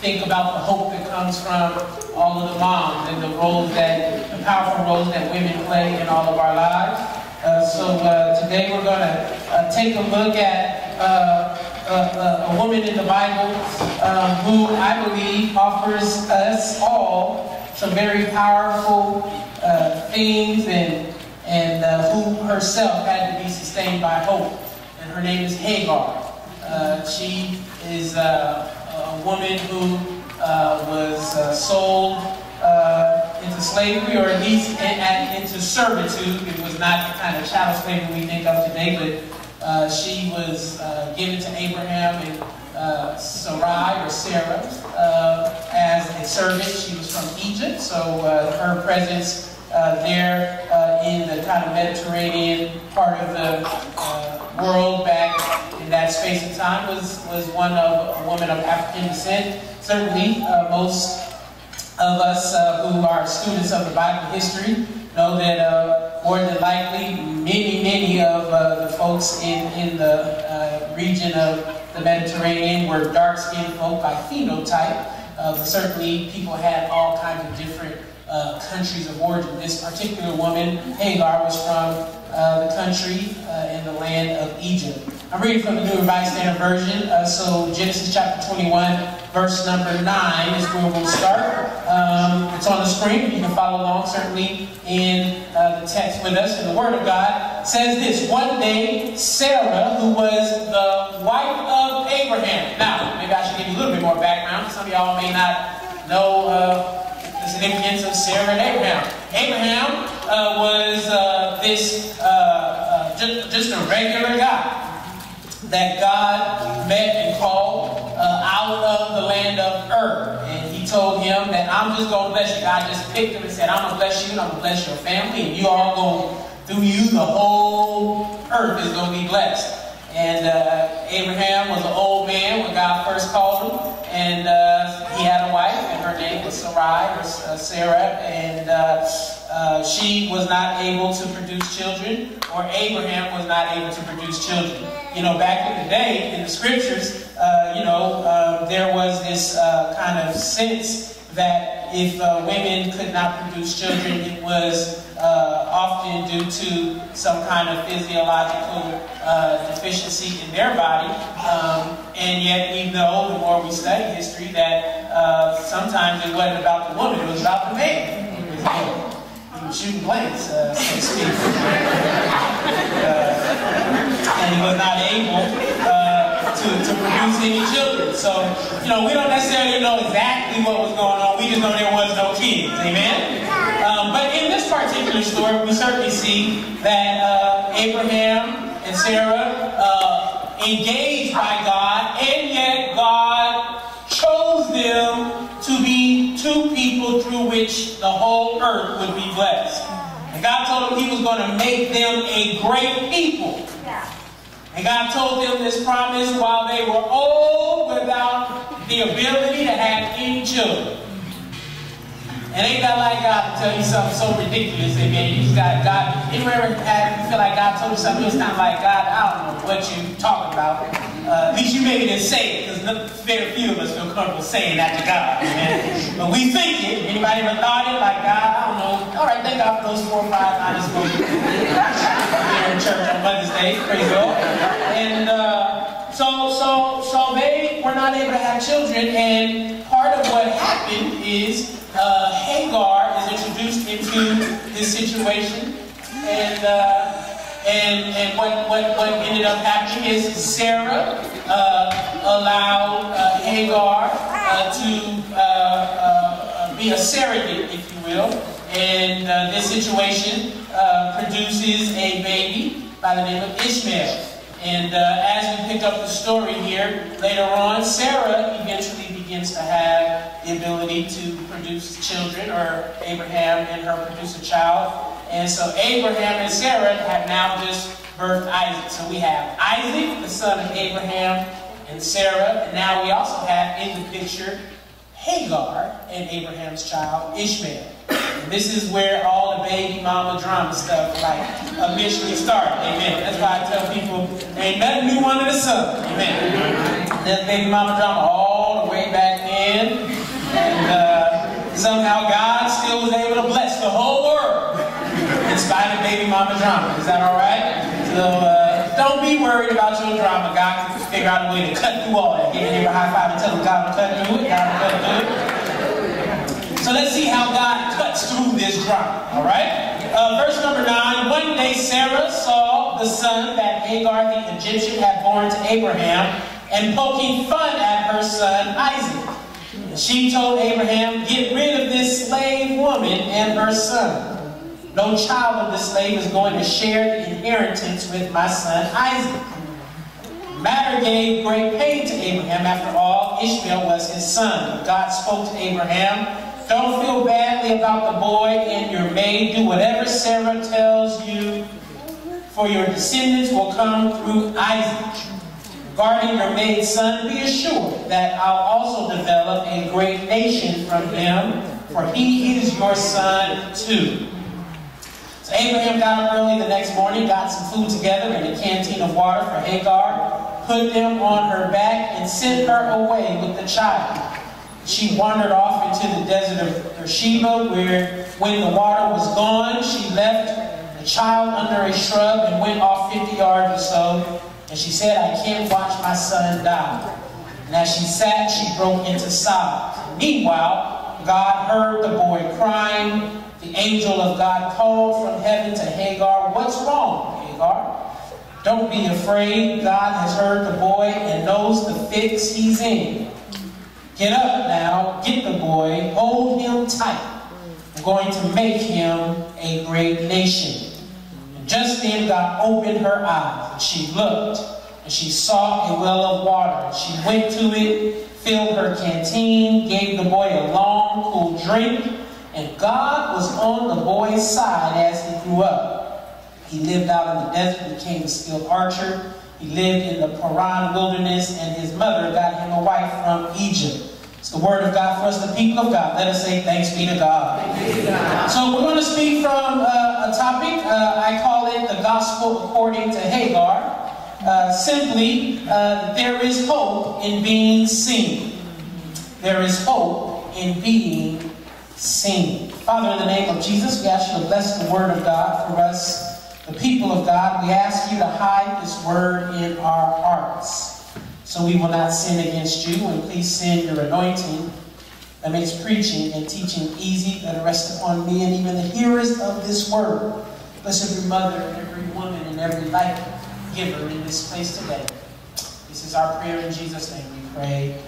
think about the hope that comes from all of the moms and the roles that, the powerful roles that women play in all of our lives. Uh, so uh, today we're going to uh, take a look at uh, a, a, woman in the Bible um, who I believe offers us all some very powerful uh, things and, and uh, who herself had to be sustained by hope. And her name is Hagar. she is woman who uh, was uh, sold uh, into slavery or at least in, at, into servitude. It was not the kind of chattel slavery we think of today, but uh, she was uh, given to Abraham and Sarai or Sarah as a servant. She was from Egypt, so her presence there in the kind of Mediterranean part of the world back in that space and time was, was one of a woman of African descent. Certainly, uh, most of us uh, who are students of the Bible history know that uh, more than likely many, many of uh, the folks in, in the uh, region of the Mediterranean were dark-skinned folk by phenotype. Uh, certainly, people had all kinds of different uh, countries of origin. This particular woman, Hagar, was from uh, the country uh, in the land of Egypt. I'm reading from the New Revised Standard Version. Uh, so Genesis chapter 21, verse number 9 is where we'll start. Um, it's on the screen. You can follow along, certainly, in uh, the text with us. And the Word of God says this. One day, Sarah, who was the wife of Abraham. Now, maybe I should give you a little bit more background. Some of y'all may not know uh, significance of Sarah and Abraham. Abraham uh, was uh, this uh, uh, just, just a regular guy that God met and called uh, out of the land of Ur. And he told him that I'm just going to bless you. God just picked him and said, I'm going to bless you and I'm going to bless your family. And you all going, through you, the whole earth is going to be blessed. And uh, Abraham was an old man when God first called him. And uh, he had a wife, and her name was Sarai, or uh, Sarah. And uh, uh, she was not able to produce children, or Abraham was not able to produce children. You know, back in the day, in the scriptures, you know, there was this kind of sense that if women could not produce children, it was uh, often due to some kind of physiological uh, deficiency in their body. Um, and yet we know, the more we study history, that uh, sometimes it wasn't about the woman, it was about the man. He was shooting blanks, uh, so to speak. Uh, and he was not able uh, to, to produce any children. So, you know, we don't necessarily know exactly what was going on. We just know there was no kids. Amen? Um, but in this particular story, we certainly see that uh, Abraham and Sarah uh, engaged by God, and yet God chose them to be two people through which the whole earth would be blessed. And God told them He was going to make them a great people. And God told them this promise while they were old without the ability to have any children. And ain't that like God to tell you something so ridiculous? Amen. You just got God. Had you feel like God told you something? It's not like God. I don't know what you're talking about. At least you maybe didn't say it, because very few of us feel comfortable saying that to God. Amen. but we think it. Anybody ever thought it? Like God, I don't know. All right, thank God for those four or five honest women here in church on Mother's Day. Praise God. And uh, so, so, so they were not able to have children, and part of what happened is uh, Hagar is introduced into this situation, and uh, and and what, what what ended up happening is Sarah uh, allowed uh, Hagar uh, to uh, be a surrogate, if you will, and this situation uh, produces a baby by the name of Ishmael. And uh, as we pick up the story here, later on, Sarah eventually begins to have the ability to produce children, or Abraham and her produce a child. And so Abraham and Sarah have now just birthed Isaac. So we have Isaac, the son of Abraham and Sarah, and now we also have in the picture Hagar and Abraham's child, Ishmael. And this is where all the baby mama drama stuff like initially started. Amen. That's why I tell people, ain't nothing new under the sun. Amen. That baby mama drama all the way back then. And uh, somehow God still was able to bless baby mama drama. Is that all right? So uh, don't be worried about your drama. God can figure out a way to cut through all that. Give your neighbor a high five and tell them God will cut through it. God will cut through it. So let's see how God cuts through this drama, all right? Uh, verse number 9, One day Sarah saw the son that Hagar the Egyptian had born to Abraham and poking fun at her son Isaac. She told Abraham, get rid of this slave woman and her son. No child of the slave is going to share the inheritance with my son Isaac. Matter gave great pain to Abraham. After all, Ishmael was his son. God spoke to Abraham, don't feel badly about the boy and your maid. Do whatever Sarah tells you, for your descendants will come through Isaac. Regarding your maid's son, be assured that I'll also develop a great nation from him, for he is your son too. So Abraham got up early the next morning, got some food together and a canteen of water for Hagar, put them on her back, and sent her away with the child she wandered off into the desert of Beersheba, where when the water was gone, she left the child under a shrub and went off 50 yards or so. And she said, I can't watch my son die. And as she sat, she broke into sobs. Meanwhile, God heard the boy crying. The angel of God called from heaven to Hagar, What's wrong, Hagar? Don't be afraid. God has heard the boy and knows the fix he's in. Get up now, get the boy, hold him tight. I'm going to make him a great nation. And just then God opened her eyes, and she looked, and she saw a well of water. She went to it, filled her canteen, gave the boy a long, cool drink, and God was on the boy's side as he grew up. He lived out in the desert, became a skilled archer, he lived in the Paran wilderness, and his mother got him a wife from Egypt. It's the word of God for us, the people of God. Let us say thanks be to God. Be to God. So we're going to speak from uh, a topic. Uh, I call it the gospel according to Hagar. Uh, simply, uh, there is hope in being seen. There is hope in being seen. Father, in the name of Jesus, we ask you to bless the word of God for us, the people of God. We ask you to hide this word in our hearts so we will not sin against you. And please send your anointing that makes preaching and teaching easy, that rest upon me and even the hearers of this word. Bless every mother, every woman, and every life giver in this place today. This is our prayer in Jesus' name. We pray.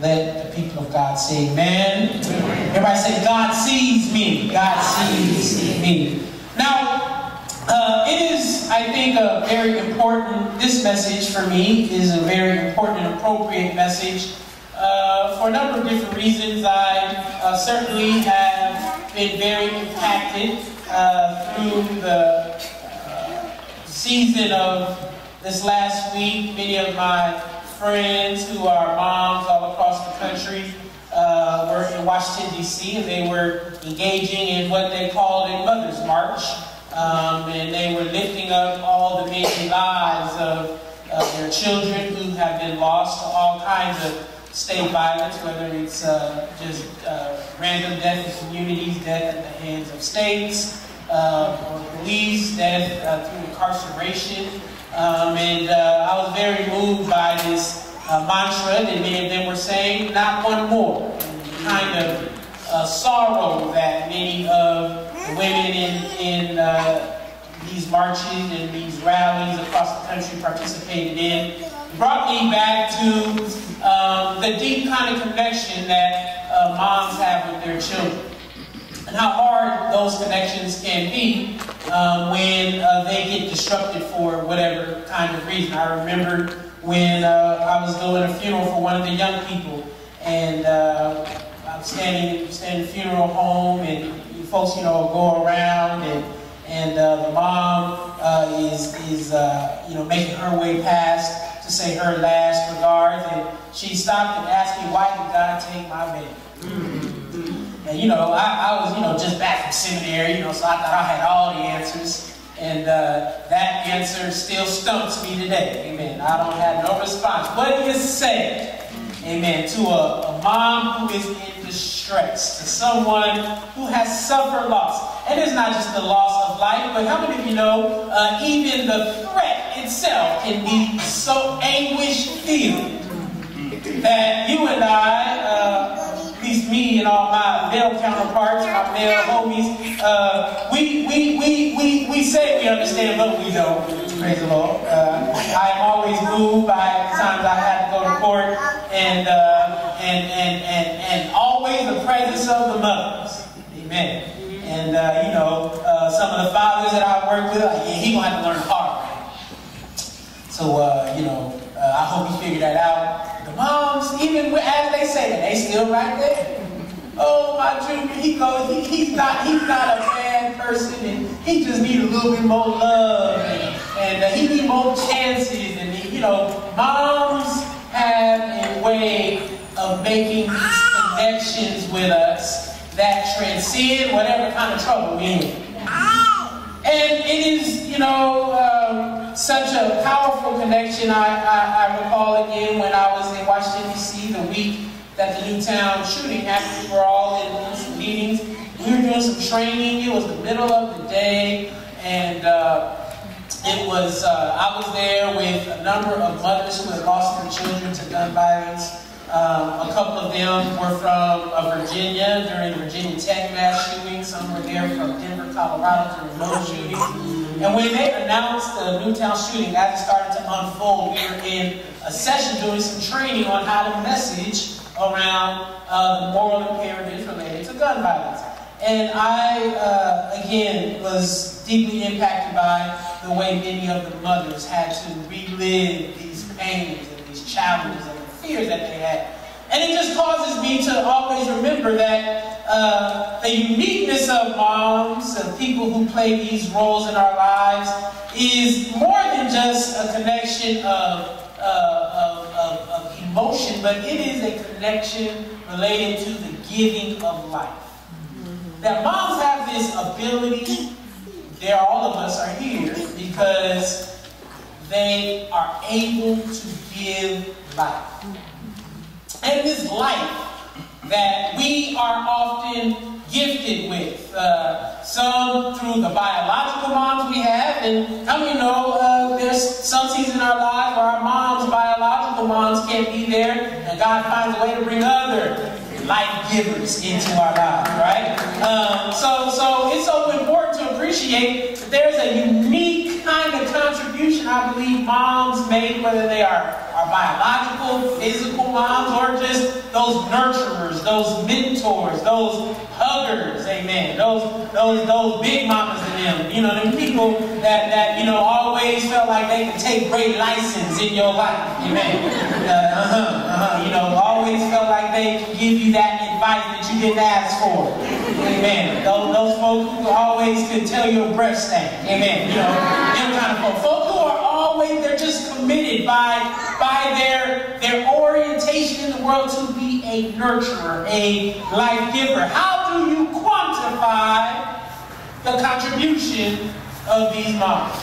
Let the people of God say amen. amen. Everybody say, God sees me. God sees me. Now, uh, it is, I think, a very important, this message for me is a very important and appropriate message uh, for a number of different reasons. I uh, certainly have been very impacted uh, through the uh, season of this last week. Many of my friends who are moms all across the country uh, were in Washington, D.C., and they were engaging in what they called a Mother's March. Um, and they were lifting up all the many lives of, of their children who have been lost to all kinds of state violence, whether it's uh, just uh, random death in communities, death at the hands of states, uh, or police, death uh, through incarceration. Um, and uh, I was very moved by this uh, mantra that many of them were saying, not one more. Kind of sorrow that many of the women in, in uh, these marches and these rallies across the country participated in brought me back to um, the deep kind of connection that uh, moms have with their children. and how hard those connections can be um, when uh, they get disrupted for whatever kind of reason. I remember when uh, I was doing a funeral for one of the young people, and uh, I'm standing, standing funeral home, and folks, you know, go around, and and uh, the mom uh, is is uh, you know making her way past to say her last regards, and she stopped and asked me, "Why did God take my baby?" And you know, I, I, was you know just back from seminary, you know, so I thought I had all the answers, and uh, that answer still stumps me today. Amen. I don't have no response. What do you say? Amen. To a, a mom who is in distress, to someone who has suffered loss. And it's not just the loss of life, but how many of you know uh, even the threat itself can be so anguish filled that you and I, uh, least me and all my male counterparts, my male homies, uh, we, we, we, we, we say we understand, but we don't. Praise the Lord. Uh, I'm always moved by the times I had to go to court and, uh, and, and, and, and always the presence of the mothers. Amen. And, uh, you know, uh, some of the fathers that I work with, like, yeah, he gonna have to learn hard. So, uh, you know, uh, I hope he figured that out. Moms, even as they say that, they still right there. Oh, my junior, he goes, he, he's not, he's not a bad person, and he just need a little bit more love, and, and uh, he need more chances, and he, you know, moms have a way of making connections with us that transcend whatever kind of trouble we're in. And it is, you know, such a powerful connection. I, I, I, recall again when I was in Washington, D.C., the week that the Newtown shooting happened. We were all in some meetings. We were doing some training. It was the middle of the day, and uh, it was, uh, I was there with a number of mothers who had lost their children to gun violence. Um, a couple of them were from uh, Virginia during the Virginia Tech mass shooting. Some were there from Denver, Colorado during those shootings. And when they announced the Newtown shooting, as it started to unfold, we were in a session doing some training on how to message around uh, the moral imperatives related to gun violence. And I, uh, again, was deeply impacted by the way many of the mothers had to relive these pains and these challenges and the fears that they had. And it just causes me to always remember that uh, the uniqueness of moms and people who play these roles in our lives is more than just a connection of, uh, of, of, of emotion, but it is a connection related to the giving of life. That moms have this ability, there all of us are here, because they are able to give life. And this life that we are often gifted with. Uh, some through the biological moms we have, and how many know uh, there's some seasons in our lives where our moms, biological moms, can't be there, and God finds a way to bring other life givers into our lives, right? Um, so, so it's so important to appreciate that there's a unique kind of contribution I believe moms make, whether they are biological, physical moms, or just those nurturers, those mentors, those huggers, amen. Those, those, those big mamas in them, you know, them people that, that, you know, always felt like they could take great license in your life, amen. Uh, uh-huh, uh-huh, you know, always felt like they could give you that advice that you didn't ask for, amen. Those, those folks who always could tell you a breath stank, amen. You know, them kind of folks. Folks who are always, they're just committed by, by their, their orientation in the world to be a nurturer, a life giver. How do you quantify the contribution of these moms?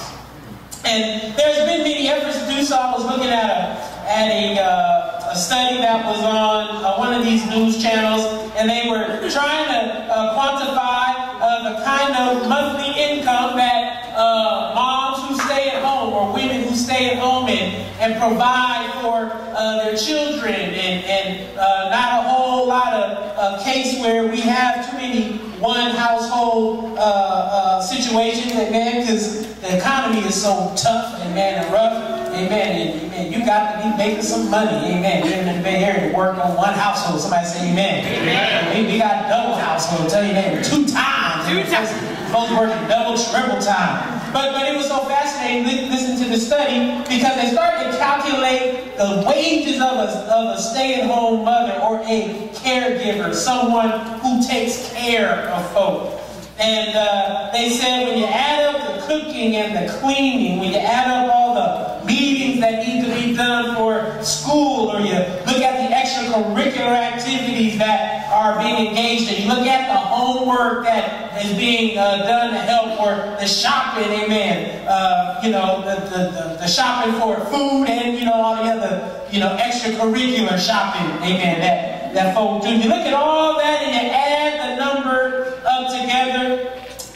And there's been many efforts to do so. I was looking at a at a, uh, a study that was on uh, one of these news channels, and they were trying to uh, quantify uh, the kind of monthly income that uh, moms who stay at home or women who stay at home and, and provide for uh, their children, and, and not a whole lot of case where we have too many one household uh, uh, situation, amen, because the economy is so tough, amen, and rough, amen, and amen, you got to be making some money, amen, living in the Bay Area to work on one household. Somebody say amen. amen. We, we got double household, tell you, amen, two times. Two times. Both working double, triple time. But, but it was so fascinating listening to the study because they started to calculate the wages of a, of a stay-at-home mother or a caregiver, someone who takes care of folk. And uh, they said when you add up the cooking and the cleaning, when you add up all the meetings that need to be done for school, or you look at the extracurricular activities that are being engaged in, you look at the homework that is being uh, done to help, or the shopping, amen, uh, you know, the, the, the, shopping for food and, you know, all the other, you know, extracurricular shopping, amen, that, that folk do. You look at all that and you add the number up together,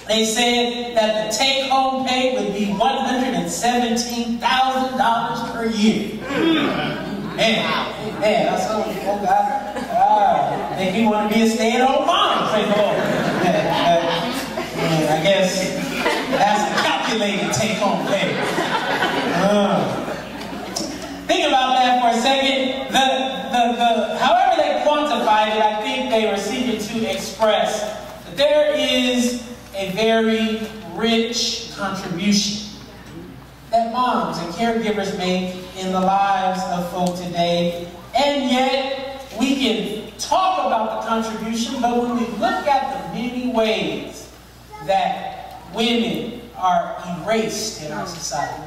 they said that the take-home pay would be $117,000 per year. Man, man, I saw you, oh God, make me want to be a stay-at-home mom, praise the Lord. I guess that's a calculated take-home pay. Uh, think about that for a second. The, the, the, however they quantified it, I think they were seeking to express that there is a very rich contribution that moms and caregivers make in the lives of folk today. And yet, we can talk about the contribution, but when we look at the many ways that women are erased in our society,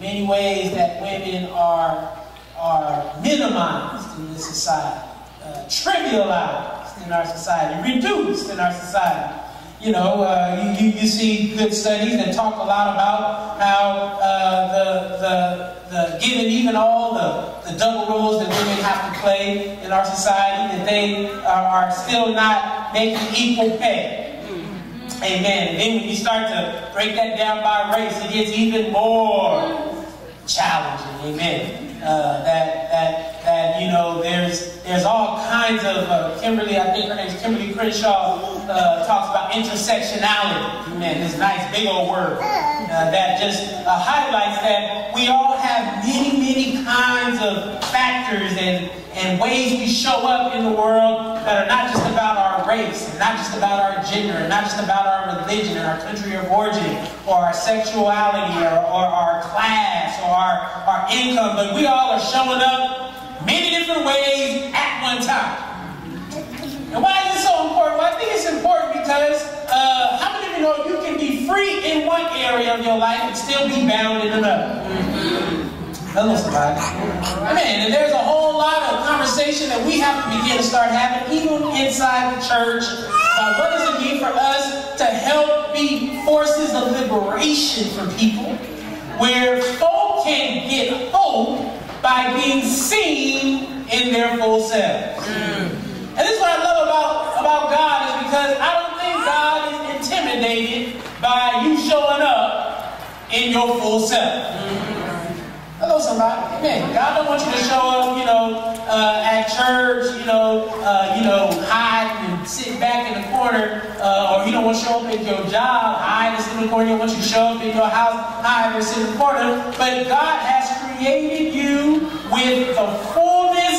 many ways that women are, are minimized in this society, uh, trivialized in our society, reduced in our society, you know, uh, you, you see good studies that talk a lot about how uh, the, the, the given even all the, the double roles that women have to play in our society, that they are, are still not making equal pay. Amen. And then when you start to break that down by race, it gets even more challenging. Amen. Uh, that that that you know there's there's all kinds of uh, Kimberly I think her name is Kimberly Crenshaw uh, talks about intersectionality. Man, this nice big old word uh, that just uh, highlights that we all have many many kinds of factors and and ways we show up in the world that are not just about our race, and not just about our gender, and not just about our religion and our country of origin, or our sexuality, or, or our class, or our, our income, but we all are showing up many different ways at one time. And why is this so important? Well, I think it's important because uh, how many of you know you can be free in one area of your life and still be bound in another? Hello, somebody. Amen. And there's a whole lot of conversation that we have to begin to start having, even inside the church. Uh, what does it mean for us to help be forces of liberation for people, where folk can get hope by being seen in their full selves? Mm. And this is what I love about, about God is because I don't think God is intimidated by you showing up in your full self. Hello, somebody. Amen. God don't want you to show up, you know, uh, at church, you know, uh, you know, hide and sit back in the corner, uh, or you don't want to show up at your job, hide and sit in the corner. You don't want you to show up in your house, hide and sit in the corner. But God has created you with the fullness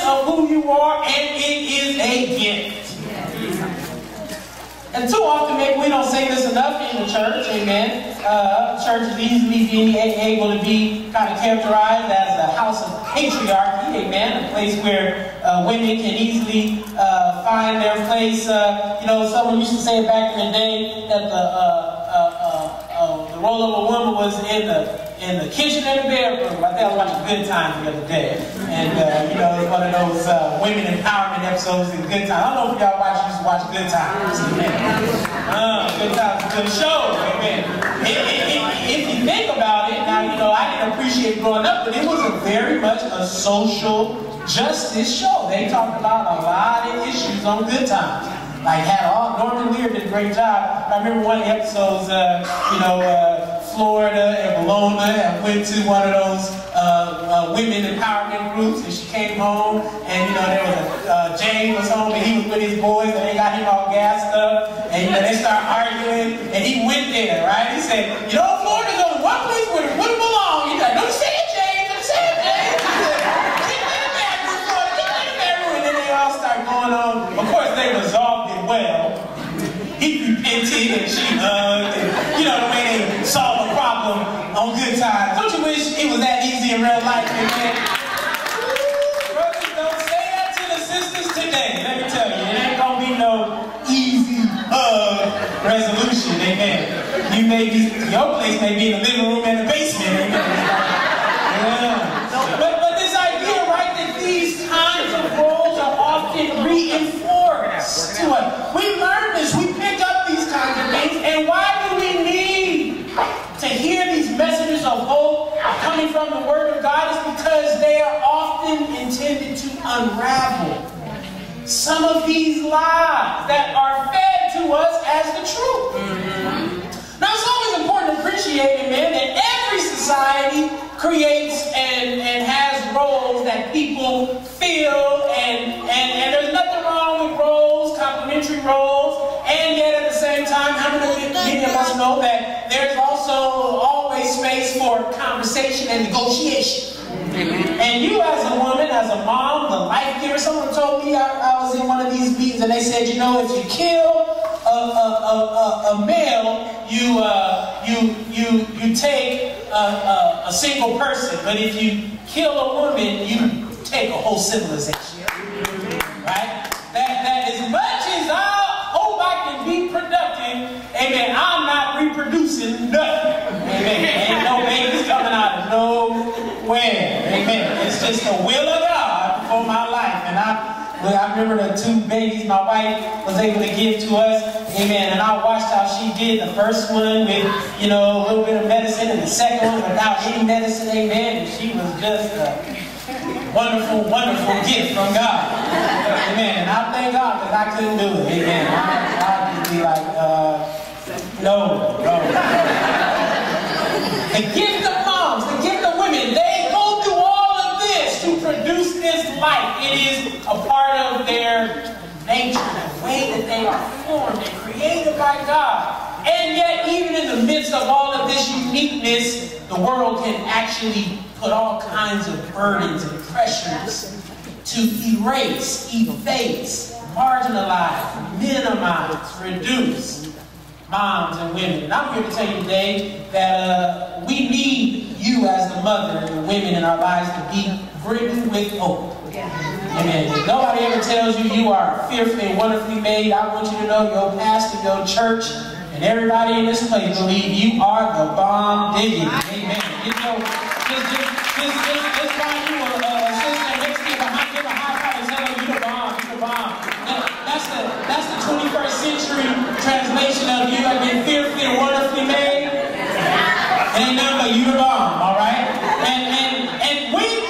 of who you are, and it is a gift. And too often, maybe we don't say this enough in the church, amen. Uh, church is easily being able to be kind of characterized as a house of patriarchy, amen. A place where uh, women can easily uh, find their place. Uh, you know, someone used to say back in the day that the, uh, uh, the role of a woman was in the in the kitchen and the bedroom. I think I was watching Good Times the other day. And, uh, you know, it's one of those uh, women empowerment episodes in Good Times. I don't know if y'all watch, used to watch Good Times. Uh, good Times a good show. Amen. If you think about it, now, you know, I didn't appreciate growing up, but it was a very much a social justice show. They talked about a lot of issues on Good Times. Like had all Norman Lear did a great job. I remember one of the episodes, uh, you know, uh, Florida and Willona and went to one of those uh, uh, women empowerment groups, and she came home, and you know there was a uh, James was home, and he was with his boys, and they got him all gassed up, and you know they started arguing, and he went there, right? He said, you know, Florida's only one place where it wouldn't belong. He's like, don't say it, James, don't say it, James. Get in the bedroom, Florida, get in the bedroom, and then they all start going on. Of course, they resolved it well. He repented, and she hugged, and you know the way they solve a problem on good times. Don't you wish it was that easy in real life, amen? Brothers, don't say that to the sisters today. Let me tell you, it ain't gonna be no easy hug resolution, amen. You may be, your place may be in the living room and the basement, amen. Yeah. But, but this idea, right, that these kinds of roles are often reinforced to us. We learn this, we pick up these kinds of things, and why do we need to hear these messages of hope coming from the Word of God is because they are often intended to unravel some of these lies that are fed to us as the truth. Mm-hmm. Now, it's always important to appreciate, amen, that every society creates and, and has roles that people feel, and, and, and there's nothing wrong with roles, complementary roles, and yet at the same time, how many, many of us know that there's also always space for conversation and negotiation? And you as a woman, as a mom, the life giver, someone told me I, I was in one of these meetings and they said, you know, if you kill a, a, a, a male, you, uh, you, you, you take a, a, a single person. But if you kill a woman, you take a whole civilization. Right? That, that as much as I hope I can be productive, amen, I'm not reproducing nothing. Amen. Ain't no babies coming out of nowhere. It's the will of God for my life. And I I remember the two babies my wife was able to give to us. Amen. And I watched how she did the first one with, you know, a little bit of medicine and the second one without any medicine. Amen. And she was just a wonderful, wonderful gift from God. Amen. And I thank God because I couldn't do it. Amen. I'd just be like, uh, no, no. The gift of It is a part of their nature, the way that they are formed and created by God. And yet, even in the midst of all of this uniqueness, the world can actually put all kinds of burdens and pressures to erase, efface, marginalize, minimize, reduce moms and women. And I'm here to tell you today that uh, we need you as the mother and the women in our lives to be brimming with hope. Amen. If nobody ever tells you you are fearfully and wonderfully made, I want you to know your pastor, your church, and everybody in this place believe you are the bomb diggity. Amen. You know, just, just, just, just, just find you a, a sister next to you behind you, a high five and tell them oh, you the bomb, you the bomb. That, that's the that's the 21st century translation of you have been fearfully and wonderfully made. Ain't nothing but you the bomb, all right? And and and when you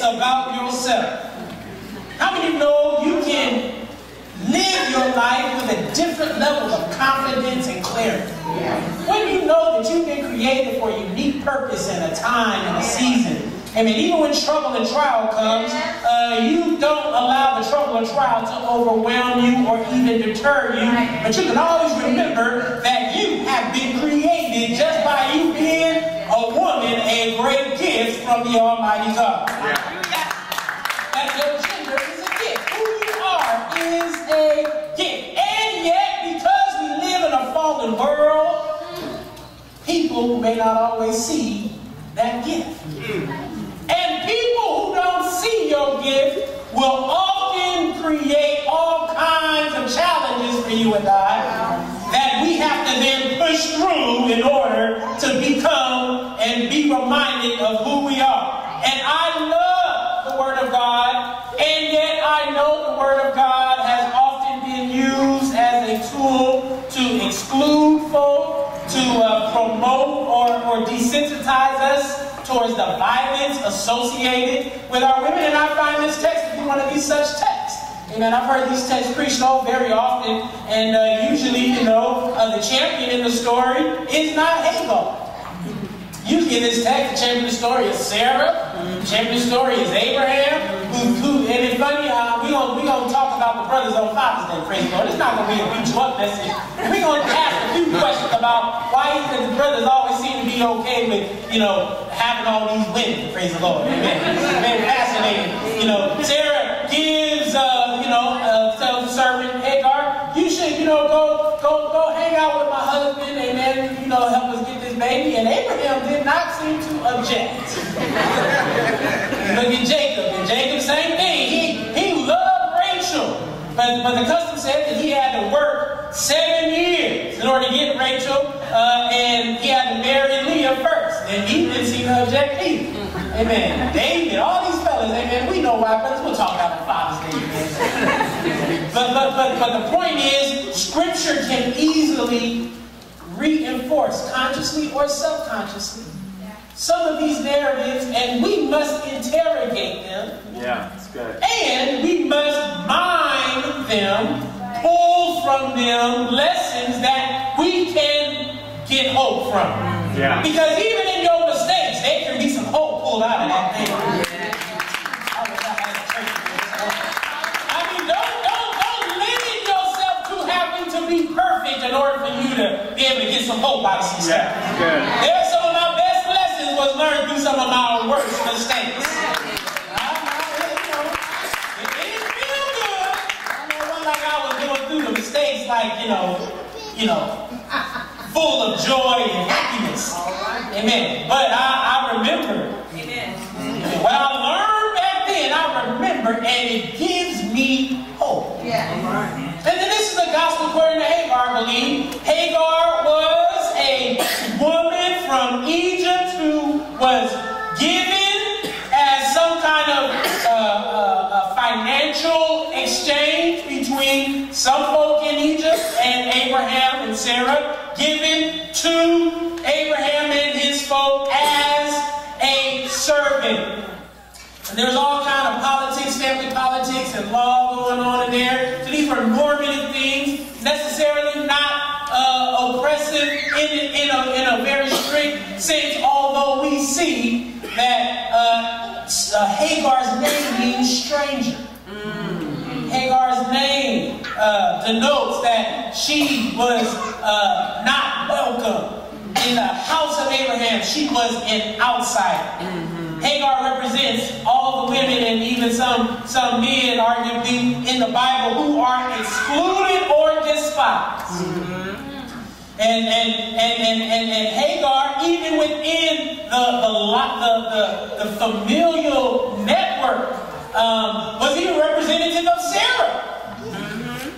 this about yourself, how many know you can live your life with a different level of confidence and clarity? When you know that you've been created for a unique purpose and a time and a season, I mean, even when trouble and trial comes, uh, you don't allow the trouble and trial to overwhelm you or even deter you. But you can always remember that you have been created just by you being a woman, a great gift from the Almighty God. That your gender is a gift. Who you are is a gift. And yet, because we live in a fallen world, people may not always see that gift. And people who don't see your gift will often create all kinds of challenges for you and I that we have to then push through in order associated with our women. And I find this text to be one of these such texts. Amen. I've heard these texts preached all very often, and uh, usually, you know, uh, the champion in the story is not Hagar. You get this text, the champion of the story is Sarah, the champion of the story is Abraham, who, who and it's funny, uh, we gonna we gonna talk about the brothers on Father's Day, praise the Lord. It's not gonna be a beat you up message. We're gonna ask a few questions about why is the brothers always to okay with, you know, having all these women, praise the Lord. Amen. Very fascinating. You know, Sarah gives uh, you know, uh, tells the servant Hagar, you should, you know, go go go hang out with my husband, amen, you know, help us get this baby. And Abraham did not seem to object. Look at Jacob. And Jacob, same thing. He, he loved Rachel. But, but the custom said that he had to work seven years in order to get Rachel. Uh, and he had to marry Leah first. And he didn't seem to object either. Amen. David, all these fellas, amen. We know why, brothers. We'll talk about the Father's Day. but, but, but, but the point is, Scripture can easily reinforce, consciously or subconsciously, some of these narratives, and we must interrogate them. Yeah, that's good. And we must mine them, pull from them lessons that we can get hope from. Yeah. Because even in your mistakes, there can be some hope pulled out of that thing. I wish I had a church in mean, don't, don't, don't limit yourself to having to be perfect in order for you to be able to get some hope out of some Yeah, stuff. that's good. There's some of my best lessons was learned through some of my worst mistakes. I- I- you know, It didn't feel good. I know it wasn't like I was going through the mistakes like, you know, you know, full of joy and happiness. Amen. But I, I And there's all kind of politics, family politics, and law going on in there. So these were normative things, necessarily not uh, oppressive in, in, a, in a very strict sense, although we see that uh, uh, Hagar's name means stranger. Hagar's name uh, denotes that she was uh, not welcome in the house of Abraham. She was an outsider. Hagar represents all the women and even some, some men, arguably, in the Bible who are excluded or despised. And, and, and, and, and, and Hagar, even within the, the, the, the, the familial network, um, was even representative of Sarah.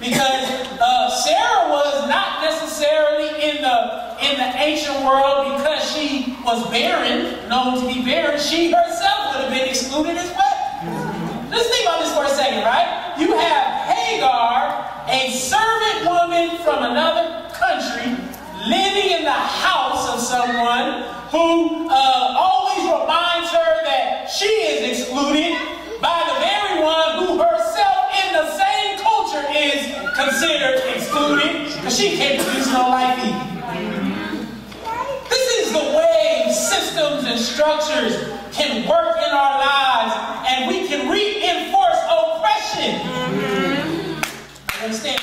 Because uh, Sarah was not necessarily in the in the ancient world because she was barren, known to be barren. She herself would have been excluded as well. Let's think about this for a second, right? You have Hagar, a servant woman from another country, living in the house of someone who uh, always reminds her that she is excluded by the very one considered excluded because she can't produce no life either. This is the way systems and structures can work in our lives and we can reinforce oppression. You understand?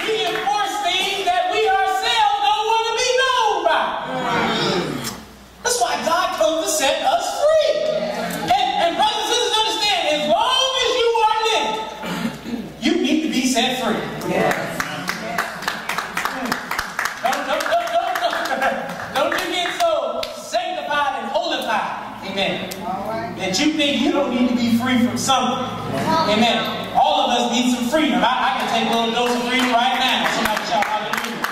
Reinforce things that we ourselves don't want to be known by. That's why God comes to set us free. And, and brothers and sisters, understand, as long as you are living, you need to be set free. Don't, don't, don't, don't, don't, don't you get so sanctified and holified. Amen. That you think you don't need to be free from something. Amen. All of us need some freedom. I, I can take a little dose of freedom right now. Somebody shout hallelujah.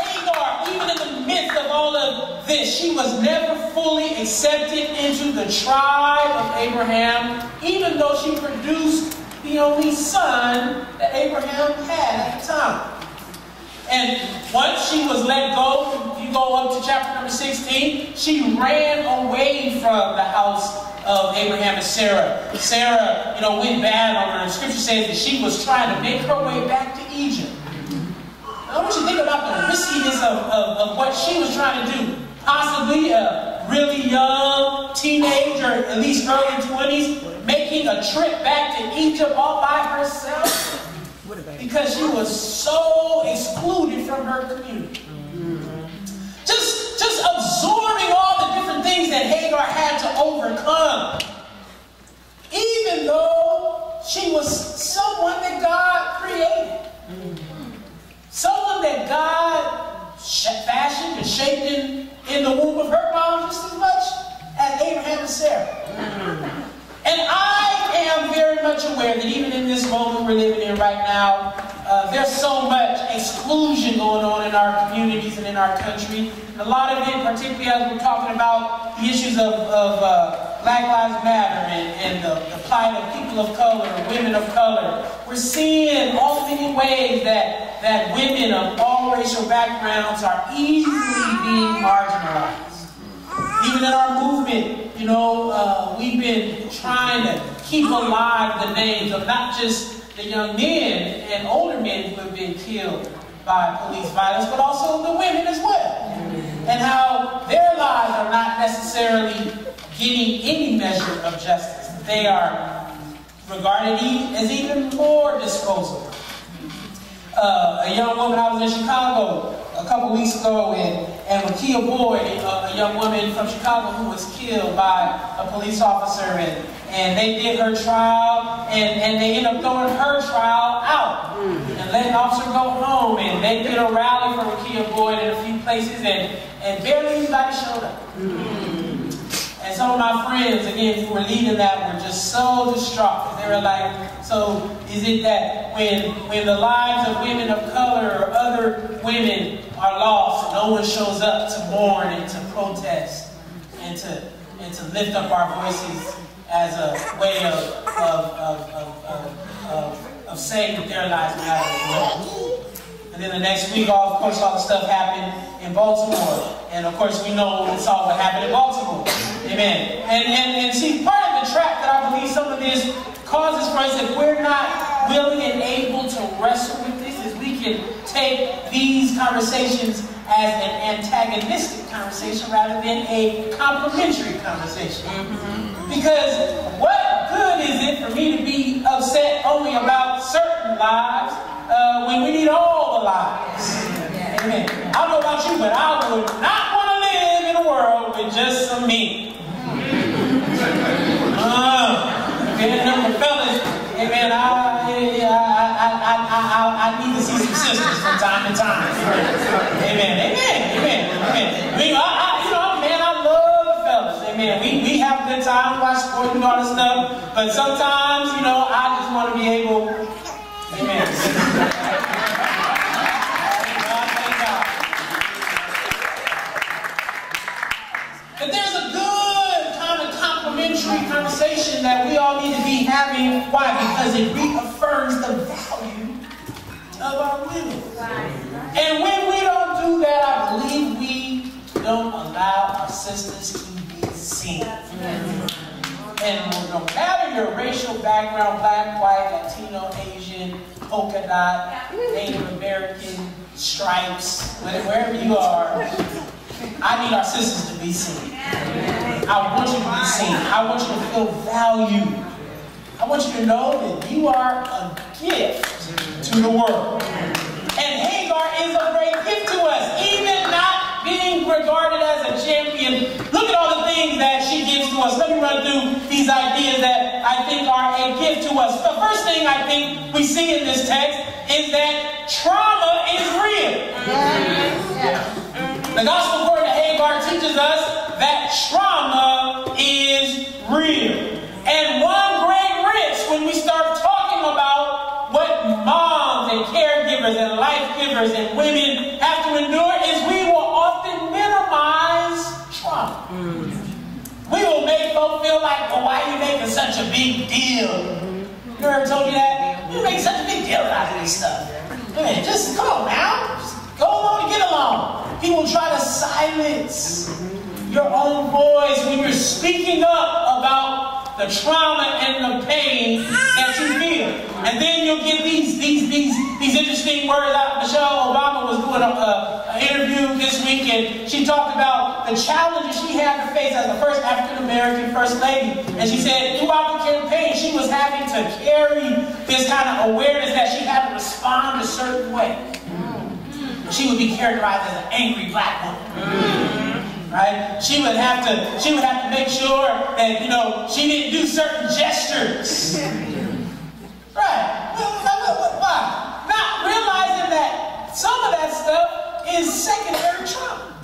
Hagar, even in the midst of all of this, she was never fully accepted into the tribe of Abraham, even though she produced the only son that Abraham had at the time. And once she was let go, you go up to chapter number 16, she ran away from the house of Abraham and Sarah. Sarah, you know, went bad on her. And scripture says that she was trying to make her way back to Egypt. Now want you to think about the riskiness of, of, of what she was trying to do. Possibly a really young teenager, at least early 20s, making a trip back to Egypt all by herself because she was so excluded from her community. Just, just absorbing all the different things that Hagar had to overcome. Even though she was someone that God created. Someone that God fashioned and shaped in, in the womb of her mom just as much as Abraham and Sarah. Mm. And I am very much aware that even in this moment we're living in right now, uh, there's so much exclusion going on in our communities and in our country. A lot of it, particularly as we're talking about the issues of, of uh, Black Lives Matter and, and the, the, plight of people of color, women of color, we're seeing all many ways that, that women of all racial backgrounds are easily being marginalized. Even in our movement, you know, uh, we've been trying to keep alive the names of not just the young men and older men who have been killed by police violence, but also the women as well. And how their lives are not necessarily getting any measure of justice. They are regarded as even more disposable. Uh, a young woman, I was in Chicago a couple weeks ago, and, and Rekia Boyd, a, a, young woman from Chicago who was killed by a police officer, and, and they did her trial, and, and they ended up throwing her trial out, mm. and letting the officer go home, and they did a rally for Rekia Boyd in a few places, and, and barely anybody showed up. Mm. And some of my friends, again, who were leading that were just so distraught. They were like, so is it that when, when the lives of women of color or other women are lost, no one shows up to mourn and to protest and to, and to lift up our voices as a way of, of, of, of, saying that their lives matter. And then the next week, all, of course, all the stuff happened in Baltimore. And of course, we know we saw what happened in Baltimore. Amen. And, and, and see, part of the trap that I believe some of this causes for us, if we're not willing and able to wrestle with can take these conversations as an antagonistic conversation rather than a complementary conversation. Mm-hmm. Because what good is it for me to be upset only about certain lives uh, when we need all the lives. Amen. I don't know about you, but I would not want to live in a world with just some men. Uh, and fellas, amen, I, I, I, I, I, I need to see some sisters from time to time. Amen, amen, amen, amen. We, I, I, you know, man, I love the fellas. Amen. We, we have a good time, watch sports and all this stuff, but sometimes, you know, I just want to be able Amen. But there's a good kind of complementary conversation that we all need to be having. Why? Because it reaffirms the of our women. And when we don't do that, I believe we don't allow our sisters to be seen. And no matter your racial background, black, white, Latino, Asian, polka dot, Native American, stripes, wherever you are, I need our sisters to be seen. I want you to be seen. I want you to feel valued. I want you to know that you are a gift to the world. And Hagar is a great gift to us, even not being regarded as a champion. Look at all the things that she gives to us. Let me run through these ideas that I think are a gift to us. The first thing I think we see in this text is that trauma is real. The gospel according to Hagar teaches us that trauma is real. And one caregivers and life givers and women have to endure is we will often minimize trauma. Mm. We will make folks feel like, well, why are you making such a big deal? You ever told you that? You make such a big deal out of this stuff. Man, just come on now. Just go along and get along. People try to silence your own voice when you're speaking up the trauma and the pain that you feel. And then you'll get these, these, these, these interesting words out. Michelle Obama was doing an interview this week and she talked about the challenges she had to face as the first African American First Lady. And she said throughout the campaign, she was having to carry this kind of awareness that she had to respond a certain way. She would be characterized as an angry black woman right? She would have to, she would have to make sure that, you know, she didn't do certain gestures. right. Why? Not realizing that some of that stuff is secondary trauma.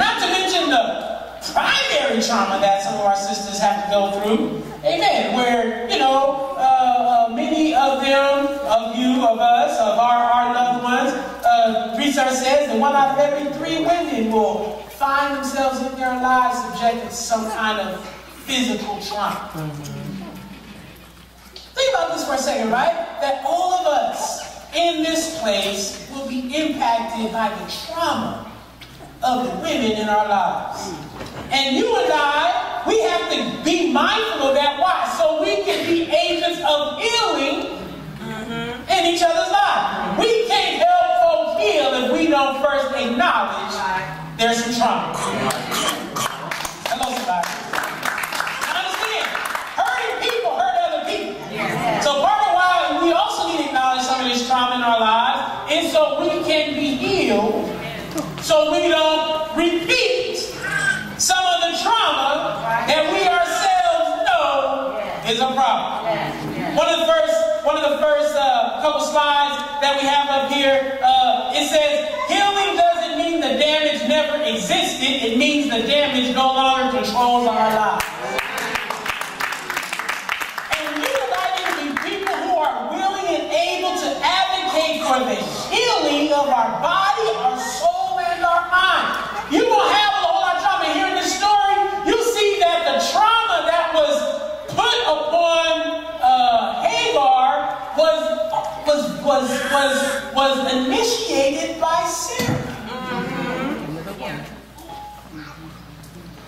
Not to mention the primary trauma that some of our sisters have to go through. Amen. Where, you know, uh, uh, many of them, of you, of us, of our, our loved ones, uh, research says that one out of every three women will find themselves in their lives subjected to some kind of physical trauma. Think about this for a second, right? That all of us in this place will be impacted by the trauma of the women in our lives. And you and I, we have to be mindful of that. Why? So we can be agents of healing mm-hmm. in each other's lives. We can't help folks heal if we don't first acknowledge there's some trauma. Hello, somebody. understand, hurting people hurt other people. So part of why we also need to acknowledge some of this trauma in our lives is so we can be healed, so we don't repeat some of the trauma that we ourselves know is a problem. One of the first, one of the first uh, couple slides that we have up here, uh, it says healing doesn't mean the damage never existed. It means the damage no longer controls our lives. And we are like to be people who are willing and able to advocate for the healing of our body, our soul, and our mind. You will have a whole lot of trauma. Here in this story, you see that the trauma that was put upon uh, Hagar was was was was was initiated by Sarah.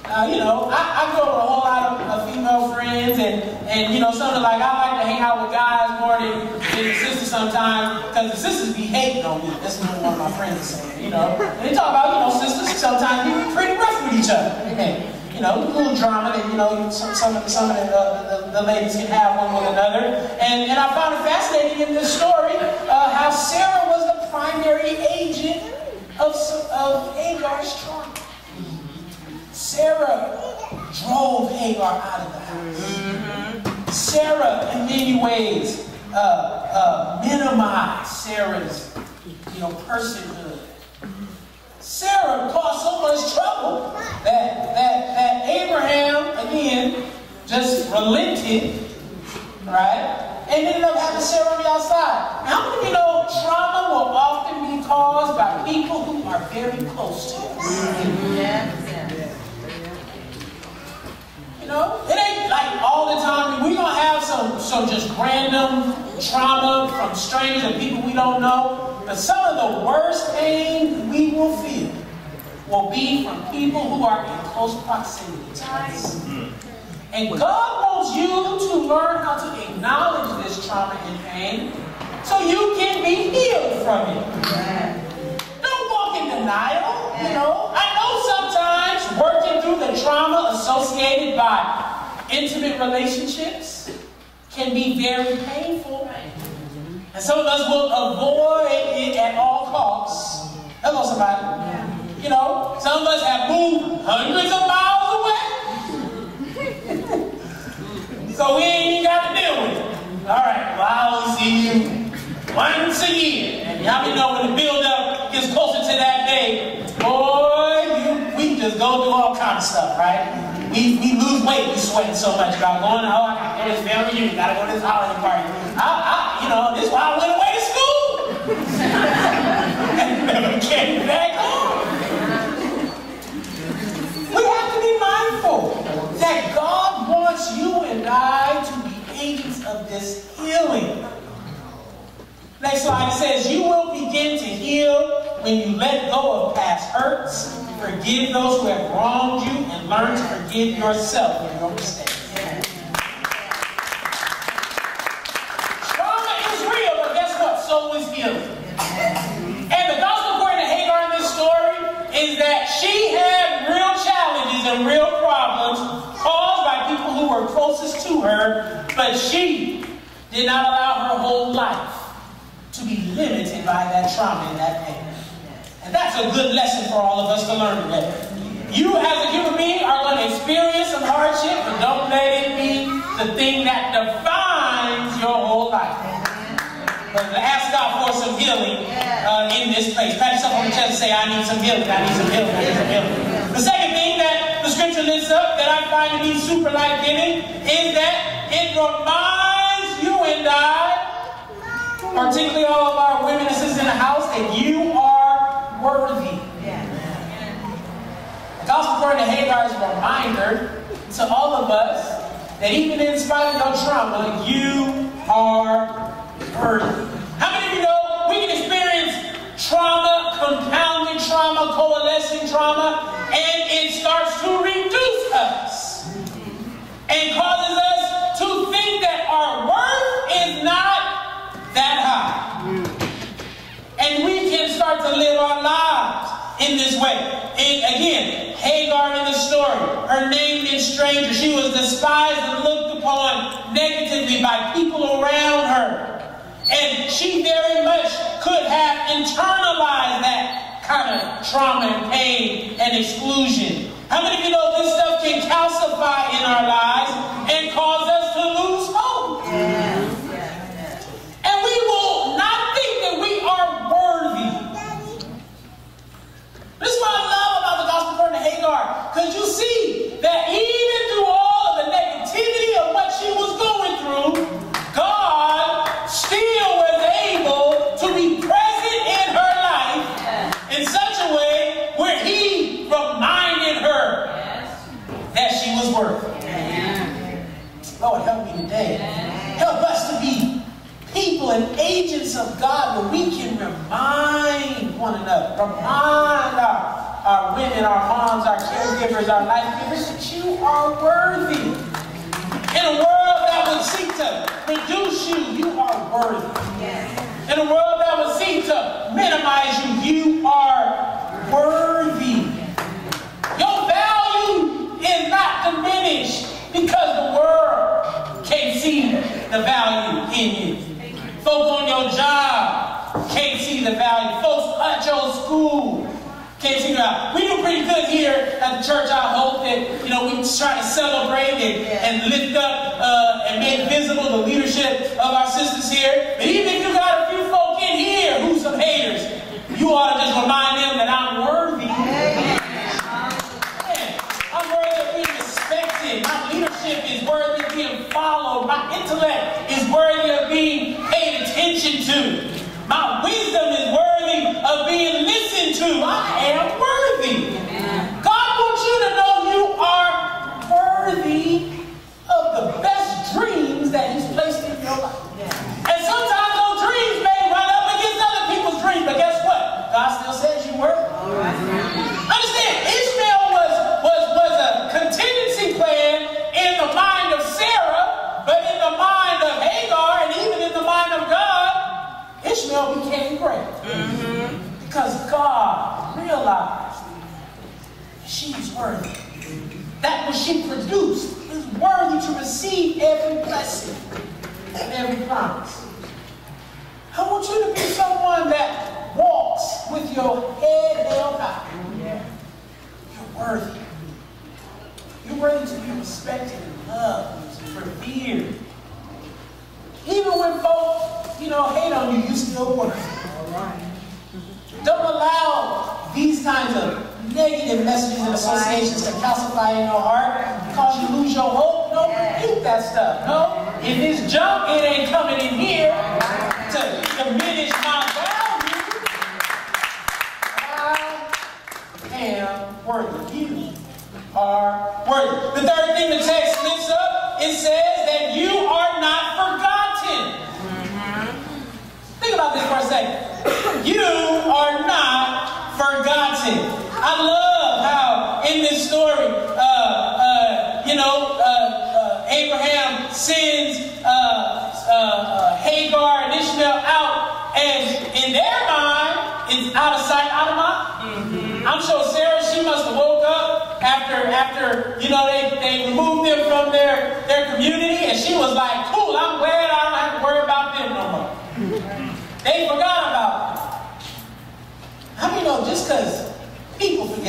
Uh, you know, I, I grew up with a whole lot of uh, female friends, and, and you know, something like I like to hang out with guys more than, than the sisters sometimes, because the sisters be hating on me. That's what one of my friends saying, you know. And they talk about, you know, sisters sometimes be pretty rough with each other. You know, a little drama that, you know, some, some of, the, some of the, the, the, ladies can have one with another. And, and I found it fascinating in this story uh, how Sarah was the primary agent of, of Hagar's trauma. Sarah drove Hagar out of the house. Sarah, in many ways, uh, uh, minimized Sarah's, you know, personhood. Sarah caused so much trouble that, that, that Abraham, again, just relented, right? And ended up having Sarah on the outside. How many of you know trauma will often be caused by people who are very close to us? You know, it ain't like all the time. We gonna have some some just random trauma from strangers and people we don't know. But some of the worst pain we will feel will be from people who are in close proximity to us. And God wants you to learn how to acknowledge this trauma and pain so you can be healed from it. Don't walk in denial, you know. I know sometimes working through the trauma associated by intimate relationships can be very painful. And some of us will avoid it at all costs. Hello, somebody. You know, some of us have moved hundreds of miles away. so we ain't even got to deal with it. All right, well, I will see you once a year. And y'all know when the build up gets closer to that day, boy, you, we just go through all kinds of stuff, right? We, we lose weight, we sweating so much about going, oh, I gotta go to this family reunion, gotta go to this holiday party. I, I, you know, this is why I went away to school. and never came back. We have to be mindful that God wants you and I to be agents of this healing. Next slide says, You will begin to heal when you let go of past hurts, forgive those who have wronged you, and learn to forgive yourself for your mistakes. that she had real challenges and real problems caused by people who were closest to her, but she did not allow her whole life to be limited by that trauma and that pain. And that's a good lesson for all of us to learn today. You as a human being are going to experience some hardship, but don't let it be the thing that defines your whole life. But ask God for some healing uh, in this place. Pat yourself on the chest and say, I need some healing, I need some healing, I need some healing. The second thing that the scripture lifts up that I find to be super life-giving is that it reminds you and I, particularly all of our women and sisters in the house, that you are worthy. The gospel according to Hagar is a reminder to all of us that even in spite of your trauma, you are worthy. How many of you know we can experience trauma, compounding trauma, coalescing trauma, and it starts to reduce us and causes us to think that our worth is not that high. And we can start to live our lives in this way. And again, Hagar in the story, her name is stranger. She was despised and looked upon negatively by people around her. And she very much could have internalized that kind of trauma and pain and exclusion. How many of you know this stuff can calcify in our lives and cause us to lose hope? And we will not think that we are worthy. This is what I love about the gospel according to Hagar. Because you see that even through all of the negativity of what she was going through, God still was able to be present in her life in such a way where He reminded her that she was worthy. Lord, help me today. Help us to be people and agents of God where we can remind one another, remind our, our women, our moms, our caregivers, our life givers that you are worthy. In a world that would seek to reduce you, you are worthy. In a world that would seek to minimize you, you are worthy. Your value is not diminished because the world can't see the value in you. Folks on your job can't see the value. Folks at your school can't the value. We do pretty good here at the church. I hope that you know we try to celebrate and, and lift up uh, and make visible the leadership of our sisters here. But even if you got a few folk in here who's some haters, you ought to just remind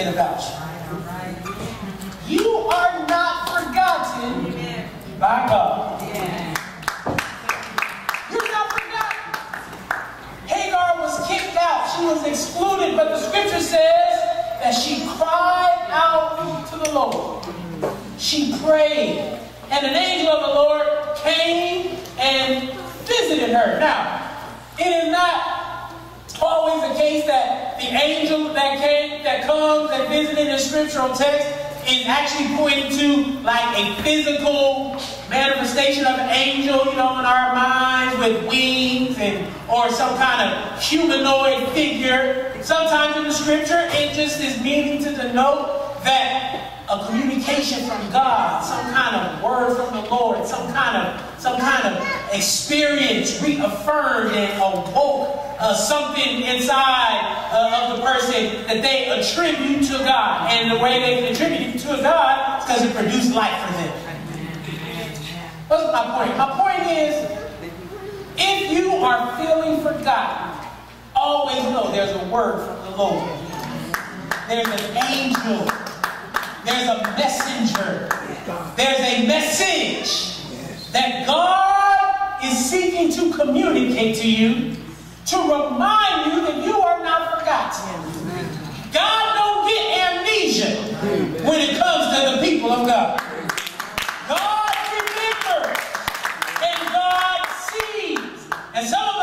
forget about you, you are not forgotten by God. You're not forgotten. Hagar was kicked out. She was excluded, but the scripture says that she cried out to the Lord. She prayed. And an angel of the Lord came and visited her. Now, it is not always the case that the angel that came, that comes and visited the scriptural text is actually pointing to like a physical manifestation of an angel, you know, in our minds with wings and or some kind of humanoid figure. Sometimes in the scripture, it just is meaning to denote that a communication from God, some kind of word from the Lord, some kind of some kind of experience reaffirmed and awoke uh, something inside uh, of the person that they attribute to God. And the way they attribute to God is because it produced life for them. What's my point? My point is, if you are feeling forgotten, always know there's a word from the Lord. There's an angel. There's a messenger. There's a message that God is seeking to communicate to you to remind you that you are not forgotten. God don't get amnesia when it comes to the people of God. God remembers and God sees. And some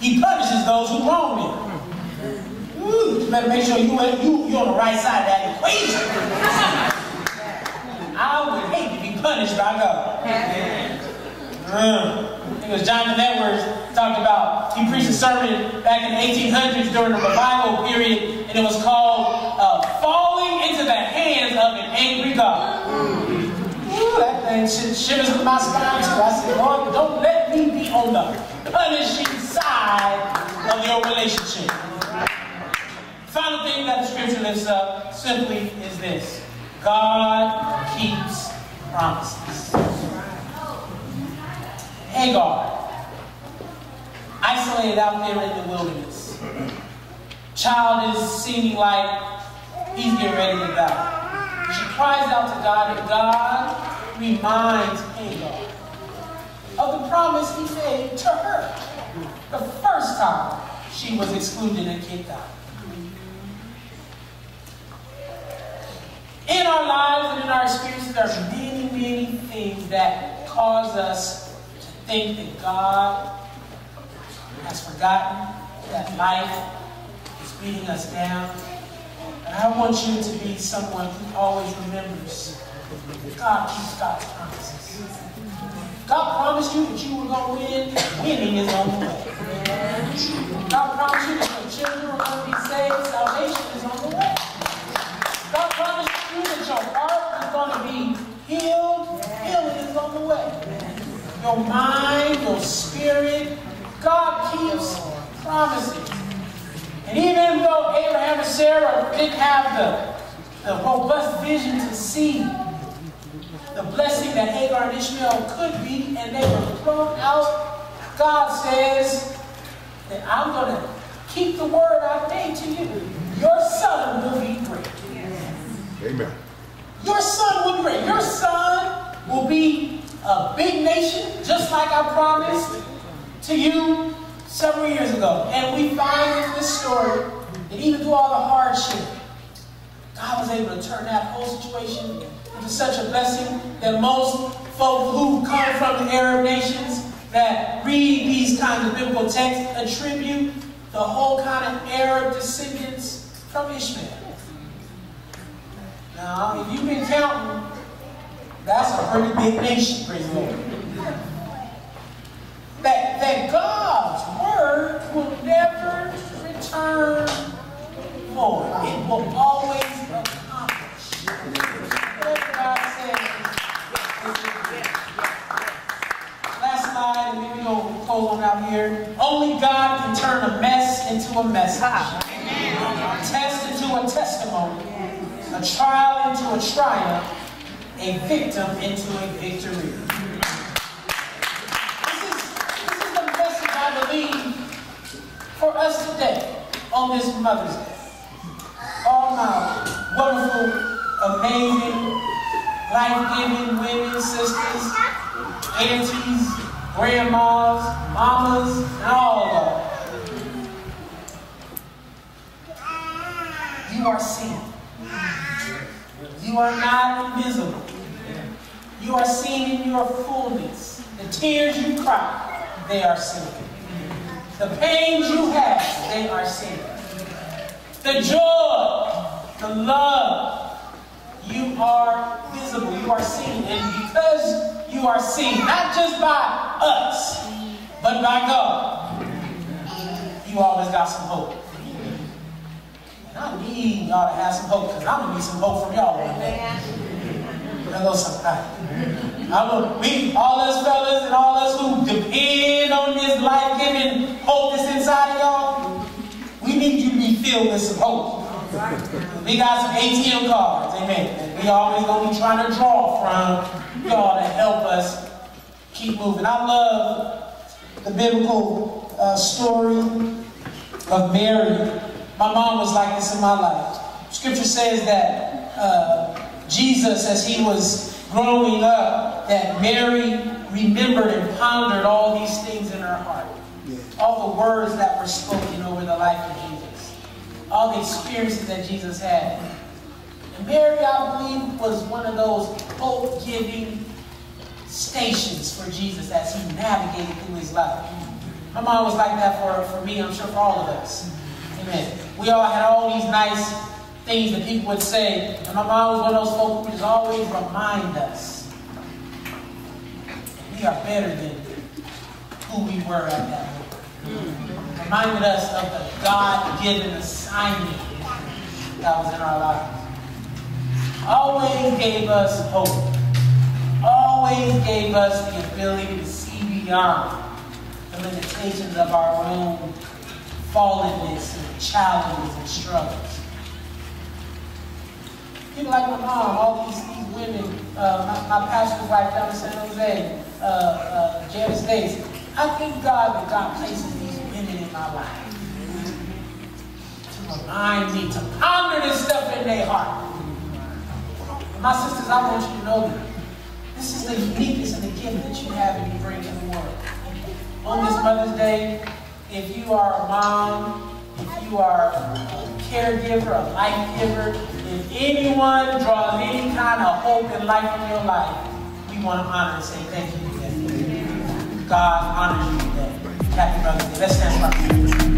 he punishes those who wrong him. You better make sure you, you, you're on the right side of that equation. I would hate to be punished by God. Mm. It was Jonathan Edwards talked about, he preached a sermon back in the 1800s during the revival period, and it was called uh, Falling into the Hands of an Angry God. That thing sh- shivers in my spine too. I said, Lord, don't let me be on the punishing side of your relationship. Final thing that the scripture lifts up simply is this God keeps promises. Hagar, isolated out there in the wilderness. Child is seeming like he's getting ready to die. She cries out to God, and God reminds Hagar of the promise he made to her the first time she was excluded and kicked. In our lives and in our experiences, there are many, many things that cause us to think that God has forgotten, that life is beating us down. And I want you to be someone who always remembers God keeps God's promises. God promised you that you were going to win. Winning is on the way. God promised you that your children were going to be saved. Salvation is on the way. God promised you that your heart is going to be healed. Healing is on the way. Your mind, your spirit. God keeps promises. And even though Abraham and Sarah didn't have the, the robust vision to see the blessing that Hagar and Ishmael could be, and they were thrown out, God says that I'm going to keep the word I made to you. Your son will be great. Amen. Your son will be great. Your son will be a big nation, just like I promised to you several years ago. And we find in this story that even through all the hardship, God was able to turn that whole situation into such a blessing that most folk who come from the Arab nations that read these kinds of biblical texts attribute the whole kind of Arab descendants from Ishmael. Now, if you've been counting, that's a pretty big nation, praise the Lord. That, that God's word will never return void. It will always accomplish. Whatever God says. Last slide, and then we're going to close on out here. Only God can turn a mess into a message. A test into a testimony. A trial into a triumph. A victim into a victory. This is, this is the message I believe for us today on this Mother's Day. All my wonderful, amazing, life-giving women, sisters, aunties, grandmas, mamas, and all of them. You are seen. You are not invisible. You are seen in your fullness. The tears you cry, they are seen. The pains you have, they are seen. The joy, the love, you are visible, you are seen. And because you are seen, not just by us, but by God, you always got some hope. And I need y'all to have some hope, because I'm going to need some hope from y'all one day. Hello, somebody. I will, we, all us fellas and all us who depend on this life-giving hope that's inside of y'all, we need you to be filled with some hope. We got some ATM cards, amen. And we always gonna be trying to draw from y'all to help us keep moving. I love the biblical uh, story of Mary. My mom was like this in my life. Scripture says that uh, Jesus, as he was growing up, that Mary remembered and pondered all these things in her heart. All the words that were spoken over the life of Jesus. All the experiences that Jesus had. And Mary, I believe, was one of those hope-giving stations for Jesus as he navigated through his life. My mom was like that for, for me, I'm sure for all of us. Amen. We all had all these nice things that people would say. And my mom was one of those folks who just always remind us we are better than who we were at that moment. Reminded us of the God-given assignment that was in our lives. Always gave us hope. Always gave us the ability to see beyond the limitations of our own fallenness and challenges and struggles. People like my mom, all these, these women, uh, my, my pastor's wife down in San Jose, uh, uh, Janice Days. I thank God that God places to remind me, to ponder this stuff in their heart. My sisters, I want you to know that this is the uniqueness and the gift that you have and you bring to the world. On this Mother's Day, if you are a mom, if you are a caregiver, a life giver, if anyone draws any kind of hope and life in your life, we want to honor and say thank you. God honors you today. Happy Mother's Day. Let's stand up.